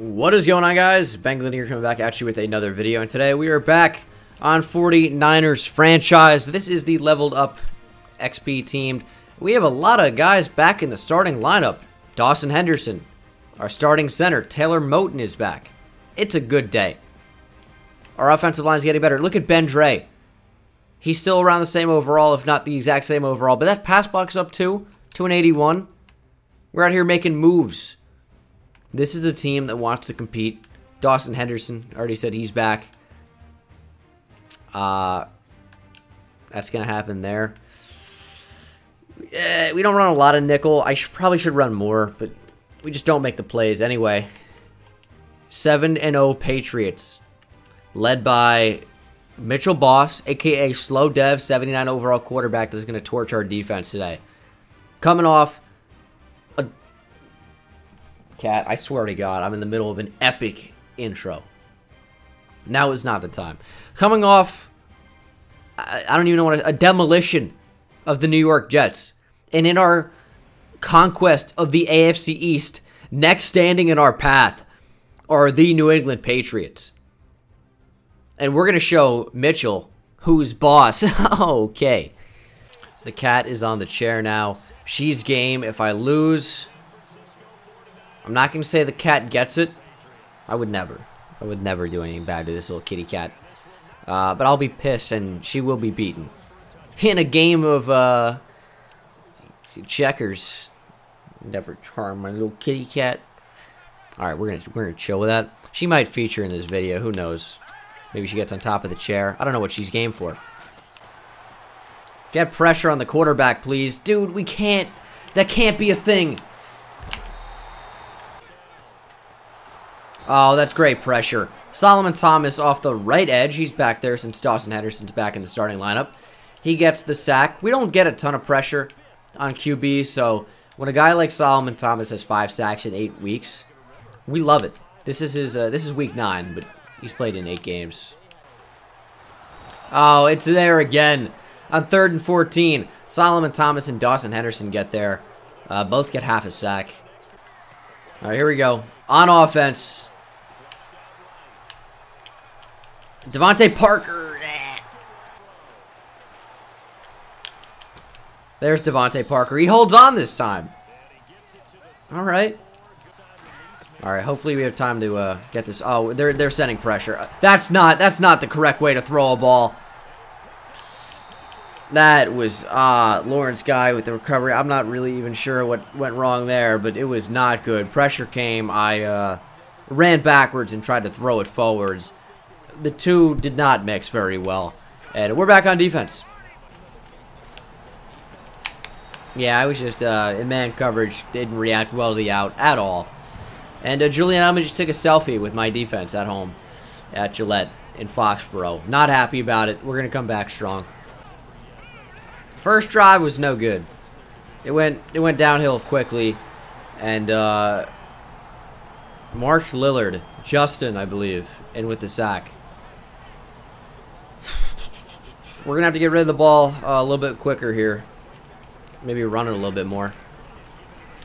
What is going on guys? Bengal here coming back at you with another video and today we are back on 49ers franchise. This is the leveled up XP team. We have a lot of guys back in the starting lineup. Dawson Henderson, our starting center, Taylor Moton is back. It's a good day. Our offensive line is getting better. Look at Ben Dre. He's still around the same overall, if not the exact same overall, but that pass block's up too, to an 81. We're out here making moves. This is a team that wants to compete. Dawson Henderson already said he's back. Uh, that's going to happen there. Eh, we don't run a lot of nickel. I should, probably should run more, but we just don't make the plays. Anyway, 7-0 Patriots, led by Mitchell Boss, a.k.a. Slow Dev, 79 overall quarterback that's going to torch our defense today. Coming off Cat, I swear to God, I'm in the middle of an epic intro. Now is not the time. Coming off, I, I don't even know what, a, a demolition of the New York Jets. And in our conquest of the AFC East, next standing in our path are the New England Patriots. And we're going to show Mitchell who's boss. okay. The cat is on the chair now. She's game. If I lose, I'm not going to say the cat gets it. I would never. I would never do anything bad to this little kitty cat. Uh, but I'll be pissed, and she will be beaten. In a game of uh, checkers. Never charm my little kitty cat. Alright, we're gonna we're gonna chill with that. She might feature in this video, who knows. Maybe she gets on top of the chair. I don't know what she's game for. Get pressure on the quarterback, please. Dude, we can't. That can't be a thing. Oh, that's great pressure. Solomon Thomas off the right edge. He's back there since Dawson Henderson's back in the starting lineup. He gets the sack. We don't get a ton of pressure on QB, so when a guy like Solomon Thomas has five sacks in eight weeks, we love it. This is his. Uh, this is week nine, but he's played in eight games. Oh, it's there again. On third and 14, Solomon Thomas and Dawson Henderson get there. Uh, both get half a sack. All right, here we go. On offense, DeVante Parker. There's DeVante Parker. He holds on this time. All right. All right. Hopefully we have time to uh, get this. Oh, they're they're sending pressure. That's not that's not the correct way to throw a ball. That was uh, Lawrence Guy with the recovery. I'm not really even sure what went wrong there, but it was not good. Pressure came. I uh, ran backwards and tried to throw it forwards the two did not mix very well. And we're back on defense. Yeah, I was just uh, in man coverage, didn't react well to the out at all. And uh, Julian Edelman just took a selfie with my defense at home at Gillette in Foxborough. Not happy about it. We're going to come back strong. First drive was no good. It went it went downhill quickly. And uh, March Lillard, Justin, I believe, in with the sack. We're going to have to get rid of the ball uh, a little bit quicker here. Maybe run it a little bit more.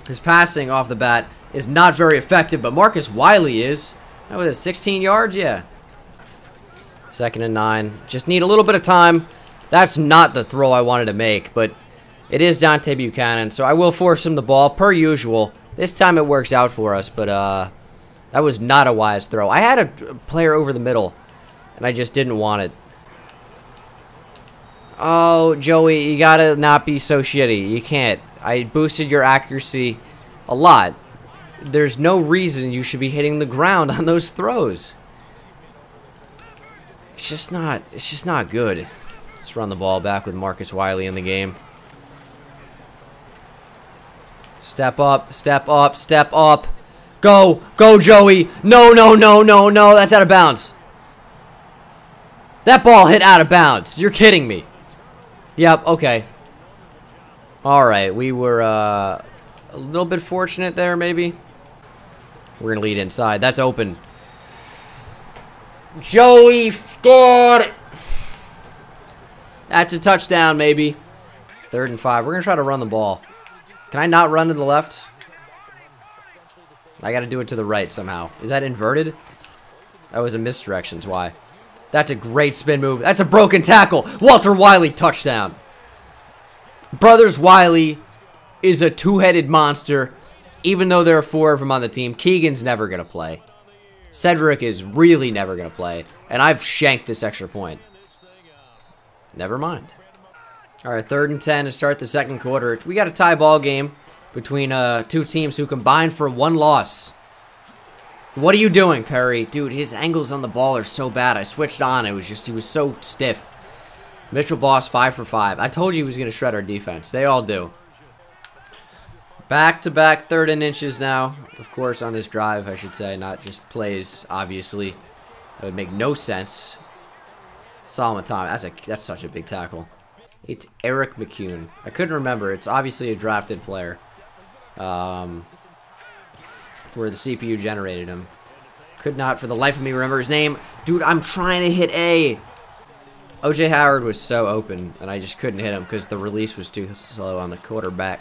His passing off the bat is not very effective, but Marcus Wiley is. That was 16 yards? Yeah. Second and nine. Just need a little bit of time. That's not the throw I wanted to make, but it is Dante Buchanan, so I will force him the ball per usual. This time it works out for us, but uh, that was not a wise throw. I had a player over the middle, and I just didn't want it. Oh, Joey, you gotta not be so shitty. You can't. I boosted your accuracy a lot. There's no reason you should be hitting the ground on those throws. It's just not, it's just not good. Let's run the ball back with Marcus Wiley in the game. Step up, step up, step up. Go, go, Joey. No, no, no, no, no. That's out of bounds. That ball hit out of bounds. You're kidding me. Yep, okay. Alright, we were uh, a little bit fortunate there, maybe. We're going to lead inside. That's open. Joey scored! That's a touchdown, maybe. Third and five. We're going to try to run the ball. Can I not run to the left? I gotta do it to the right somehow. Is that inverted? That was a misdirection. Why? That's a great spin move. That's a broken tackle. Walter Wiley touchdown. Brothers Wiley is a two-headed monster. Even though there are four of them on the team, Keegan's never going to play. Cedric is really never going to play. And I've shanked this extra point. Never mind. All right, third and 10 to start the second quarter. We got a tie ball game between uh, two teams who combined for one loss. What are you doing, Perry? Dude, his angles on the ball are so bad. I switched on. It was just, he was so stiff. Mitchell Boss, 5 for 5. I told you he was going to shred our defense. They all do. Back-to-back -back third and inches now. Of course, on this drive, I should say. Not just plays, obviously. That would make no sense. Solomon Thomas. That's, a, that's such a big tackle. It's Eric McCune. I couldn't remember. It's obviously a drafted player. Um, where the CPU generated him. Could not for the life of me remember his name. Dude, I'm trying to hit A. OJ Howard was so open, and I just couldn't hit him because the release was too slow on the quarterback.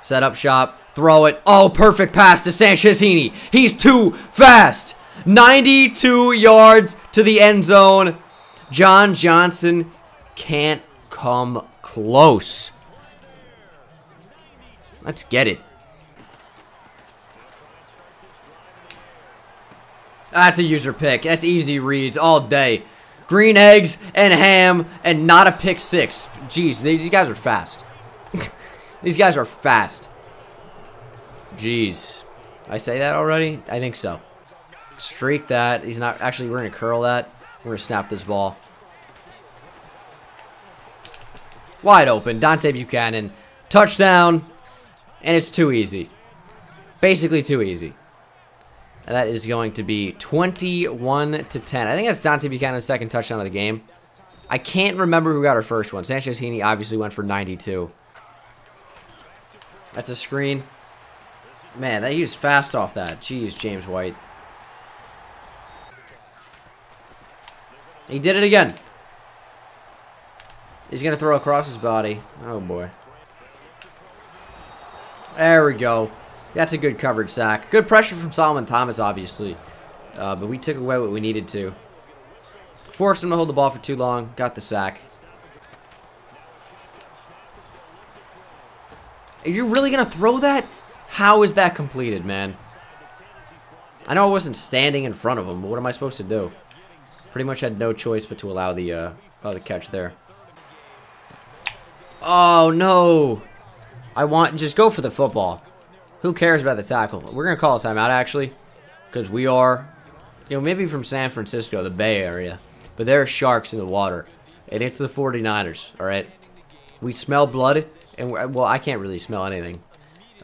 Set up shop. Throw it. Oh, perfect pass to Sanchez Heaney. He's too fast. 92 yards to the end zone. John Johnson can't come close. Let's get it. That's a user pick. That's easy reads all day. Green eggs and ham and not a pick six. Jeez, these guys are fast. these guys are fast. Jeez. I say that already? I think so. Streak that. He's not... Actually, we're going to curl that. We're going to snap this ball. Wide open. Dante Buchanan. Touchdown. And it's too easy. Basically too easy. And that is going to be 21 to 10. I think that's Dante Buchanan's second touchdown of the game. I can't remember who got our first one. Sanchez Heaney obviously went for 92. That's a screen. Man, that used fast off that. Jeez, James White. He did it again. He's going to throw across his body. Oh, boy. There we go. That's a good coverage sack. Good pressure from Solomon Thomas, obviously. Uh, but we took away what we needed to. Forced him to hold the ball for too long. Got the sack. Are you really going to throw that? How is that completed, man? I know I wasn't standing in front of him, but what am I supposed to do? Pretty much had no choice but to allow the, uh, allow the catch there. Oh, no. I want... Just go for the football. Who cares about the tackle? We're going to call a timeout, actually. Because we are, you know, maybe from San Francisco, the Bay Area. But there are sharks in the water. And it's the 49ers, all right? We smell blood. And, well, I can't really smell anything.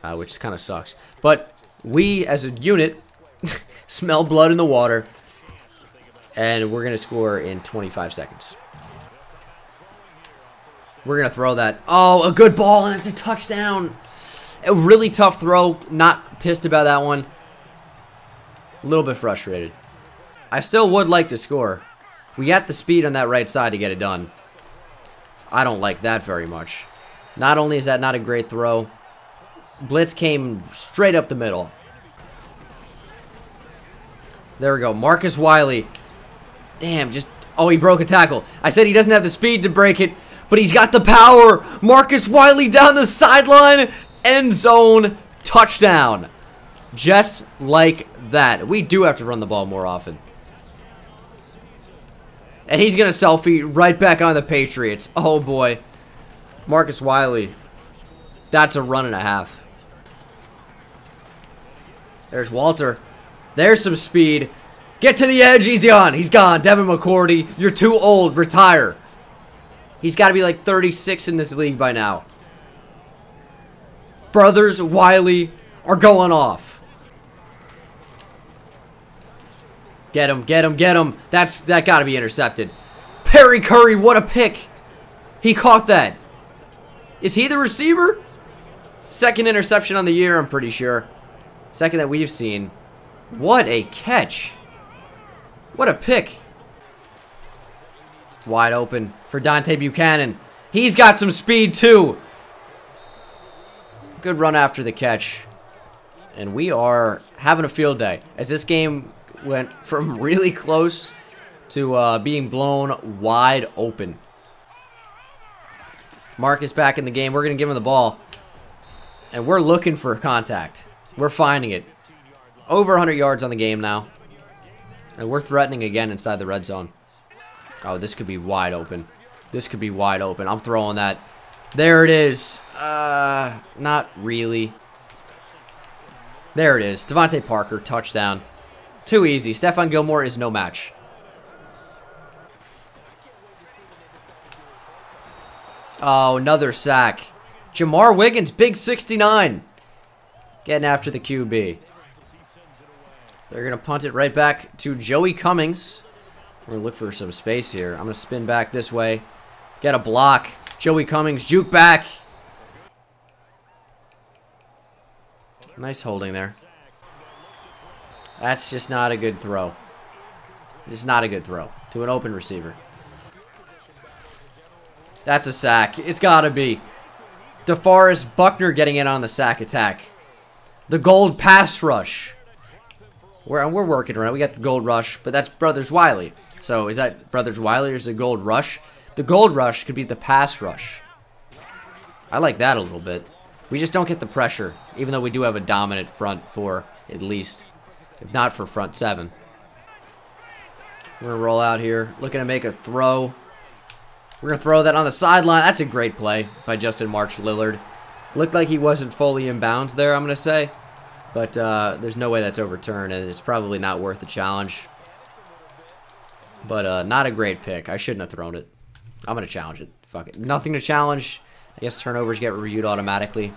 Uh, which kind of sucks. But we, as a unit, smell blood in the water. And we're going to score in 25 seconds. We're going to throw that. Oh, a good ball, and it's a touchdown. A really tough throw. Not pissed about that one. A little bit frustrated. I still would like to score. We got the speed on that right side to get it done. I don't like that very much. Not only is that not a great throw, Blitz came straight up the middle. There we go. Marcus Wiley. Damn, just... Oh, he broke a tackle. I said he doesn't have the speed to break it, but he's got the power. Marcus Wiley down the sideline end zone touchdown. Just like that. We do have to run the ball more often. And he's going to selfie right back on the Patriots. Oh, boy. Marcus Wiley. That's a run and a half. There's Walter. There's some speed. Get to the edge. Easy on. He's gone. Devin McCourty. You're too old. Retire. He's got to be like 36 in this league by now brothers Wiley are going off. Get him, get him, get him. That's that got to be intercepted. Perry Curry, what a pick. He caught that. Is he the receiver? Second interception on the year, I'm pretty sure. Second that we've seen. What a catch. What a pick. Wide open for Dante Buchanan. He's got some speed too. Good run after the catch. And we are having a field day. As this game went from really close to uh, being blown wide open. Marcus back in the game. We're going to give him the ball. And we're looking for contact. We're finding it. Over 100 yards on the game now. And we're threatening again inside the red zone. Oh, this could be wide open. This could be wide open. I'm throwing that. There it is. Uh, not really. There it is. DeVante Parker, touchdown. Too easy. Stephon Gilmore is no match. Oh, another sack. Jamar Wiggins, big 69. Getting after the QB. They're going to punt it right back to Joey Cummings. We're going to look for some space here. I'm going to spin back this way. Get a block. Joey Cummings, juke back. Nice holding there. That's just not a good throw. Just not a good throw to an open receiver. That's a sack. It's got to be. DeForest Buckner getting in on the sack attack. The gold pass rush. We're, we're working around. We got the gold rush, but that's Brothers Wiley. So is that Brothers Wiley or is it gold rush? The gold rush could be the pass rush. I like that a little bit. We just don't get the pressure, even though we do have a dominant front four, at least. If not for front seven. We're going to roll out here. Looking to make a throw. We're going to throw that on the sideline. That's a great play by Justin March Lillard. Looked like he wasn't fully in bounds there, I'm going to say. But uh, there's no way that's overturned, and it's probably not worth the challenge. But uh, not a great pick. I shouldn't have thrown it. I'm going to challenge it. Fuck it. Nothing to challenge. I guess turnovers get reviewed automatically.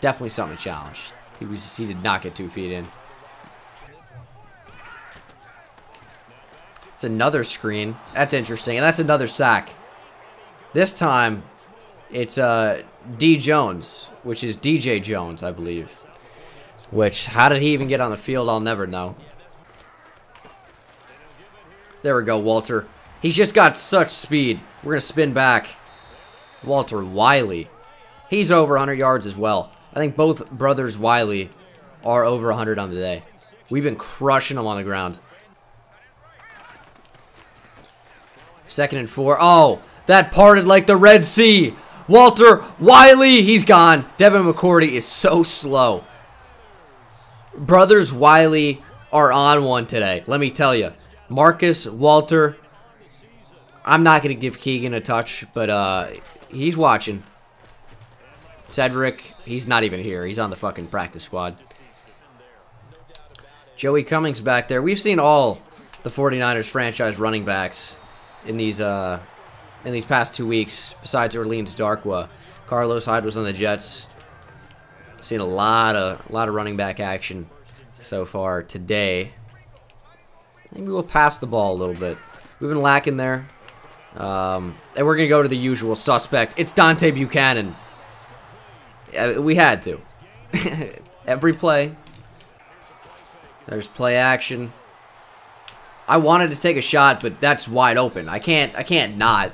Definitely something to challenge. He was he did not get two feet in. It's another screen. That's interesting. And that's another sack. This time, it's uh, D. Jones, which is DJ Jones, I believe. Which, how did he even get on the field? I'll never know. There we go, Walter. He's just got such speed. We're going to spin back. Walter Wiley. He's over 100 yards as well. I think both brothers Wiley are over 100 on the day. We've been crushing them on the ground. Second and four. Oh, that parted like the Red Sea. Walter Wiley, he's gone. Devin McCourty is so slow. Brothers Wiley are on one today. Let me tell you. Marcus, Walter. I'm not going to give Keegan a touch, but uh, he's watching. Cedric, he's not even here. He's on the fucking practice squad. Joey Cummings back there. We've seen all the 49ers franchise running backs in these uh, in these past two weeks, besides Orleans Darkwa. Carlos Hyde was on the Jets. Seen a lot of a lot of running back action so far today. Maybe we'll pass the ball a little bit. We've been lacking there. Um, and we're going to go to the usual suspect. It's Dante Buchanan. we had to. Every play. There's play action. I wanted to take a shot, but that's wide open. I can't I can't not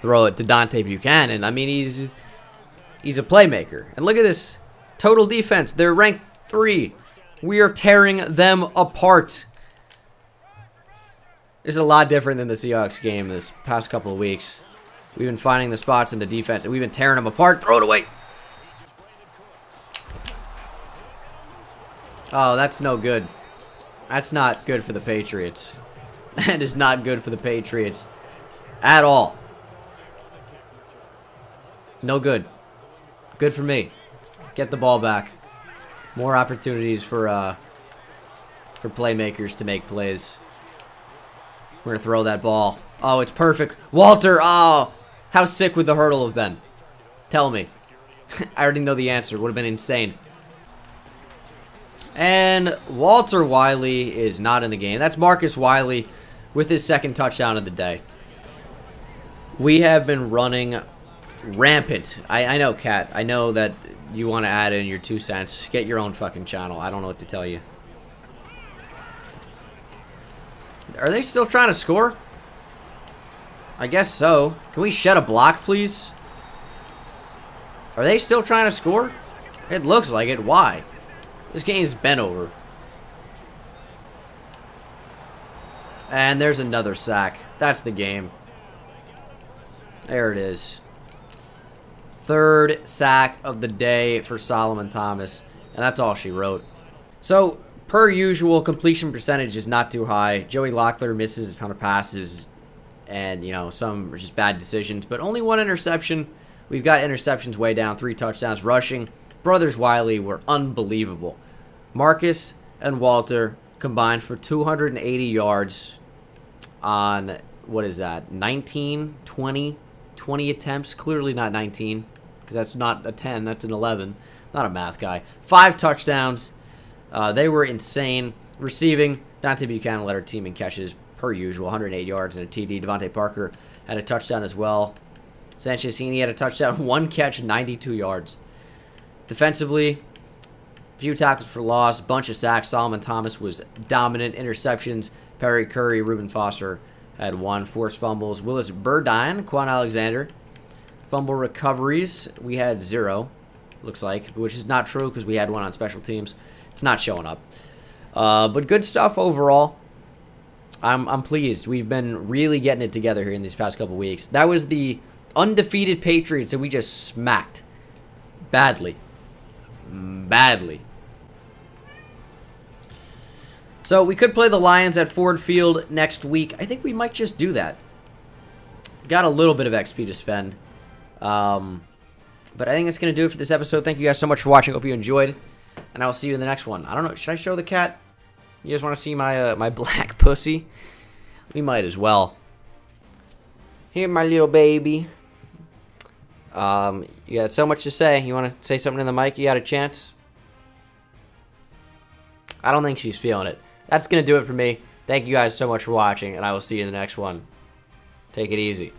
throw it to Dante Buchanan. I mean, he's he's a playmaker. And look at this total defense. They're ranked 3. We are tearing them apart. This is a lot different than the Seahawks game this past couple of weeks. We've been finding the spots in the defense, and we've been tearing them apart. Throw it away. Oh, that's no good. That's not good for the Patriots. That is not good for the Patriots at all. No good. Good for me. Get the ball back. More opportunities for uh, for playmakers to make plays. We're going to throw that ball. Oh, it's perfect. Walter, oh, how sick would the hurdle have been? Tell me. I already know the answer. Would have been insane. And Walter Wiley is not in the game. That's Marcus Wiley with his second touchdown of the day. We have been running rampant. I, I know, Kat. I know that you want to add in your two cents. Get your own fucking channel. I don't know what to tell you. Are they still trying to score? I guess so. Can we shed a block, please? Are they still trying to score? It looks like it. Why? This game's been over. And there's another sack. That's the game. There it is. Third sack of the day for Solomon Thomas. And that's all she wrote. So, per usual, completion percentage is not too high. Joey Locklear misses a ton of passes. And, you know, some are just bad decisions. But only one interception. We've got interceptions way down. Three touchdowns. Rushing. Brothers Wiley were unbelievable. Marcus and Walter combined for 280 yards on, what is that, 19, 20, 20 attempts? Clearly not 19, because that's not a 10, that's an 11. Not a math guy. Five touchdowns. Uh, they were insane. Receiving, Dante Buchanan led our team in catches, per usual, 108 yards and a TD. DeVante Parker had a touchdown as well. Sanchez Heaney had a touchdown, one catch, 92 yards. Defensively, few tackles for loss, bunch of sacks. Solomon Thomas was dominant. Interceptions. Perry Curry, Reuben Foster had one. Forced fumbles. Willis Burdine, Quan Alexander. Fumble recoveries. We had zero, looks like, which is not true because we had one on special teams. It's not showing up. Uh, but good stuff overall. I'm, I'm pleased. We've been really getting it together here in these past couple weeks. That was the undefeated Patriots that we just smacked badly. Badly. So we could play the Lions at Ford Field next week. I think we might just do that. Got a little bit of XP to spend. Um, but I think that's going to do it for this episode. Thank you guys so much for watching. Hope you enjoyed. And I will see you in the next one. I don't know. Should I show the cat? You guys want to see my uh, my black pussy? We might as well. Here, my little baby. Um, you got so much to say. You want to say something in the mic? You got a chance? I don't think she's feeling it that's going to do it for me. Thank you guys so much for watching, and I will see you in the next one. Take it easy.